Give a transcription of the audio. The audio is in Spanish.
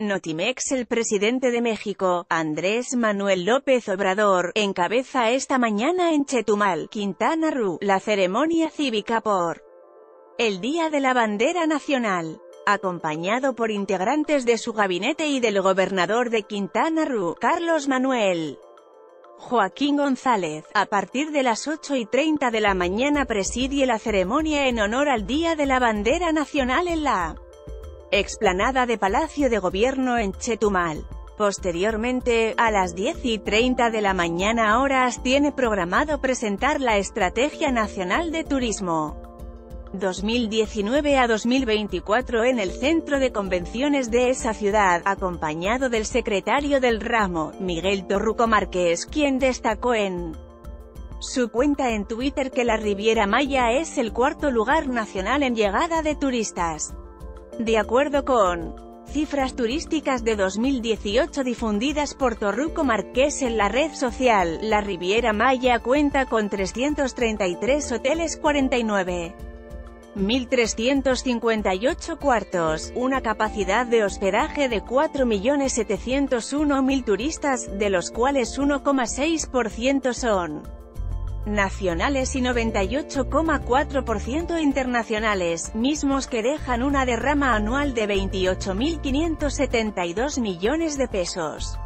Notimex El presidente de México, Andrés Manuel López Obrador, encabeza esta mañana en Chetumal, Quintana Roo, la ceremonia cívica por el Día de la Bandera Nacional. Acompañado por integrantes de su gabinete y del gobernador de Quintana Roo, Carlos Manuel Joaquín González, a partir de las 8 y 30 de la mañana presidie la ceremonia en honor al Día de la Bandera Nacional en la explanada de Palacio de Gobierno en Chetumal. Posteriormente, a las 10 y 30 de la mañana horas tiene programado presentar la Estrategia Nacional de Turismo 2019 a 2024 en el centro de convenciones de esa ciudad, acompañado del secretario del ramo, Miguel Torruco Márquez, quien destacó en su cuenta en Twitter que la Riviera Maya es el cuarto lugar nacional en llegada de turistas. De acuerdo con cifras turísticas de 2018 difundidas por Torruco Marqués en la red social, la Riviera Maya cuenta con 333 hoteles 49. 1.358 cuartos, una capacidad de hospedaje de 4.701.000 turistas, de los cuales 1,6% son nacionales y 98,4% internacionales, mismos que dejan una derrama anual de 28.572 millones de pesos.